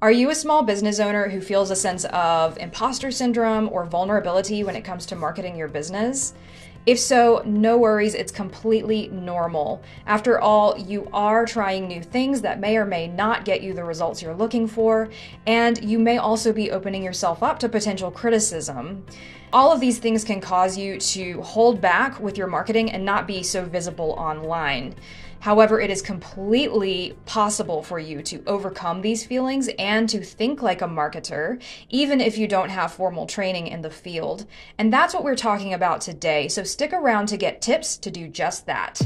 Are you a small business owner who feels a sense of imposter syndrome or vulnerability when it comes to marketing your business? If so, no worries, it's completely normal. After all, you are trying new things that may or may not get you the results you're looking for, and you may also be opening yourself up to potential criticism. All of these things can cause you to hold back with your marketing and not be so visible online. However, it is completely possible for you to overcome these feelings and to think like a marketer, even if you don't have formal training in the field. And that's what we're talking about today. So stick around to get tips to do just that.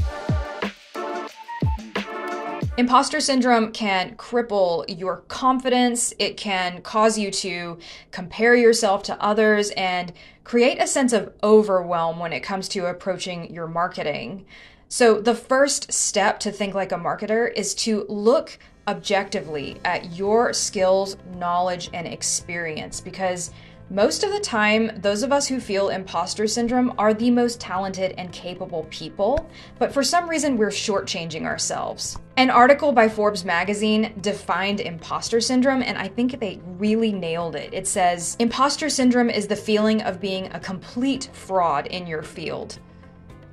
Imposter syndrome can cripple your confidence. It can cause you to compare yourself to others and create a sense of overwhelm when it comes to approaching your marketing. So, the first step to think like a marketer is to look objectively at your skills, knowledge, and experience because most of the time, those of us who feel imposter syndrome are the most talented and capable people, but for some reason, we're shortchanging ourselves. An article by Forbes magazine defined imposter syndrome, and I think they really nailed it. It says Imposter syndrome is the feeling of being a complete fraud in your field.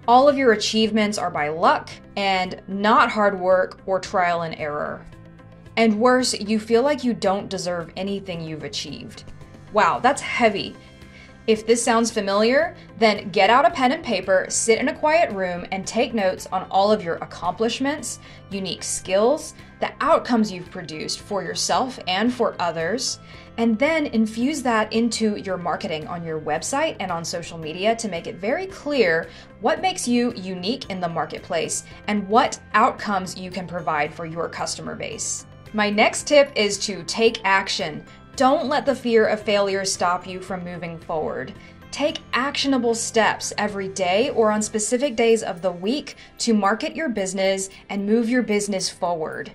All of your achievements are by luck and not hard work or trial and error. And worse, you feel like you don't deserve anything you've achieved. Wow, that's heavy. If this sounds familiar, then get out a pen and paper, sit in a quiet room, and take notes on all of your accomplishments, unique skills, the outcomes you've produced for yourself and for others, and then infuse that into your marketing on your website and on social media to make it very clear what makes you unique in the marketplace and what outcomes you can provide for your customer base. My next tip is to take action. Don't let the fear of failure stop you from moving forward. Take actionable steps every day or on specific days of the week to market your business and move your business forward.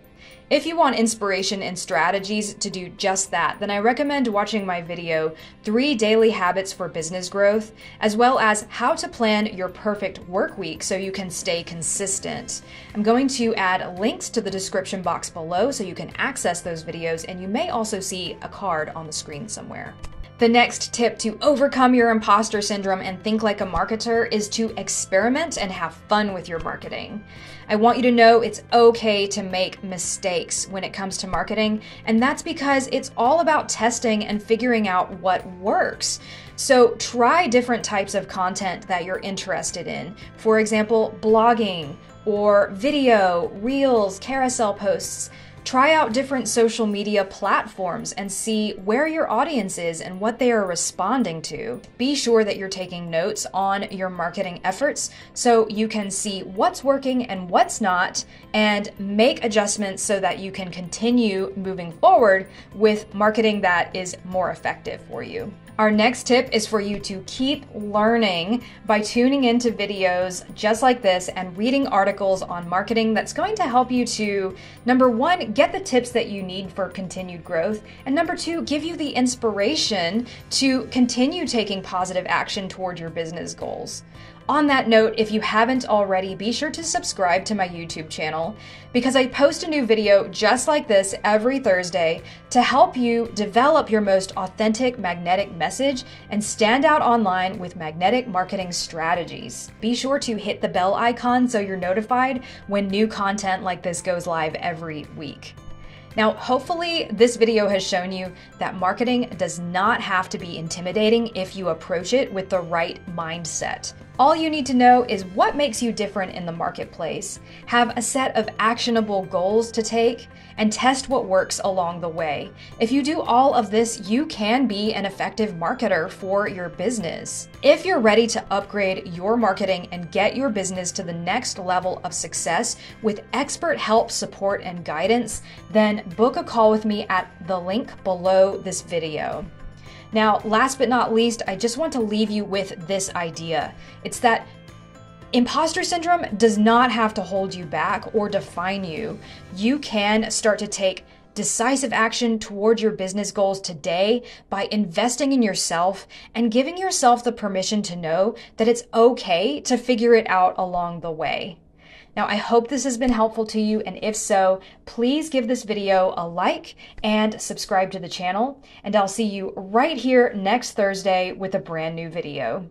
If you want inspiration and strategies to do just that, then I recommend watching my video, Three Daily Habits for Business Growth, as well as how to plan your perfect work week so you can stay consistent. I'm going to add links to the description box below so you can access those videos, and you may also see a card on the screen somewhere. The next tip to overcome your imposter syndrome and think like a marketer is to experiment and have fun with your marketing. I want you to know it's okay to make mistakes when it comes to marketing, and that's because it's all about testing and figuring out what works. So try different types of content that you're interested in. For example, blogging or video, reels, carousel posts. Try out different social media platforms and see where your audience is and what they are responding to. Be sure that you're taking notes on your marketing efforts so you can see what's working and what's not and make adjustments so that you can continue moving forward with marketing that is more effective for you. Our next tip is for you to keep learning by tuning into videos just like this and reading articles on marketing that's going to help you to, number one, get the tips that you need for continued growth, and number two, give you the inspiration to continue taking positive action toward your business goals. On that note, if you haven't already, be sure to subscribe to my YouTube channel because I post a new video just like this every Thursday to help you develop your most authentic magnetic message and stand out online with magnetic marketing strategies. Be sure to hit the bell icon so you're notified when new content like this goes live every week. Now, hopefully, this video has shown you that marketing does not have to be intimidating if you approach it with the right mindset. All you need to know is what makes you different in the marketplace, have a set of actionable goals to take, and test what works along the way. If you do all of this, you can be an effective marketer for your business. If you're ready to upgrade your marketing and get your business to the next level of success with expert help, support, and guidance, then book a call with me at the link below this video. Now, last but not least, I just want to leave you with this idea. It's that Imposter syndrome does not have to hold you back or define you. You can start to take decisive action toward your business goals today by investing in yourself and giving yourself the permission to know that it's okay to figure it out along the way. Now, I hope this has been helpful to you, and if so, please give this video a like and subscribe to the channel. And I'll see you right here next Thursday with a brand new video.